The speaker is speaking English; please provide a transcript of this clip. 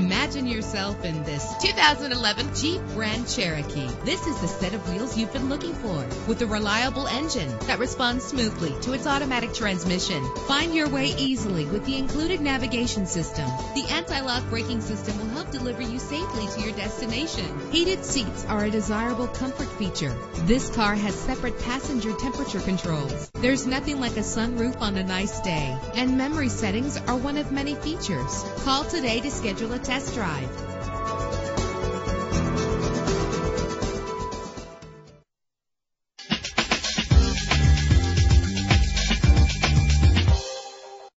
Imagine yourself in this 2011 Jeep Grand Cherokee. This is the set of wheels you've been looking for with a reliable engine that responds smoothly to its automatic transmission. Find your way easily with the included navigation system. The anti-lock braking system will help deliver you safely to your destination. Heated seats are a desirable comfort feature. This car has separate passenger temperature controls. There's nothing like a sunroof on a nice day. And memory settings are one of many features. Call today to schedule a test drive.